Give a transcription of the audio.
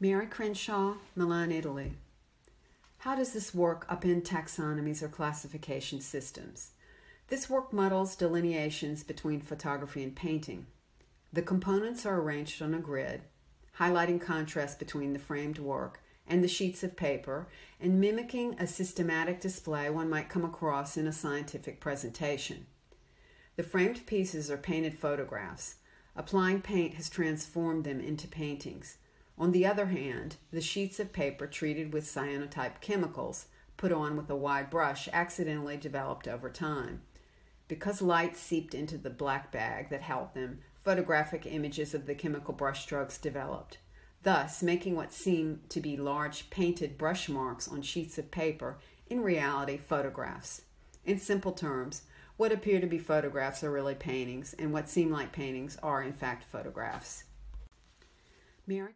Mary Crenshaw, Milan, Italy. How does this work upend taxonomies or classification systems? This work models delineations between photography and painting. The components are arranged on a grid, highlighting contrast between the framed work and the sheets of paper and mimicking a systematic display one might come across in a scientific presentation. The framed pieces are painted photographs. Applying paint has transformed them into paintings. On the other hand, the sheets of paper treated with cyanotype chemicals, put on with a wide brush, accidentally developed over time. Because light seeped into the black bag that held them, photographic images of the chemical brushstrokes developed, thus making what seem to be large painted brush marks on sheets of paper in reality photographs. In simple terms, what appear to be photographs are really paintings, and what seem like paintings are in fact photographs. Mary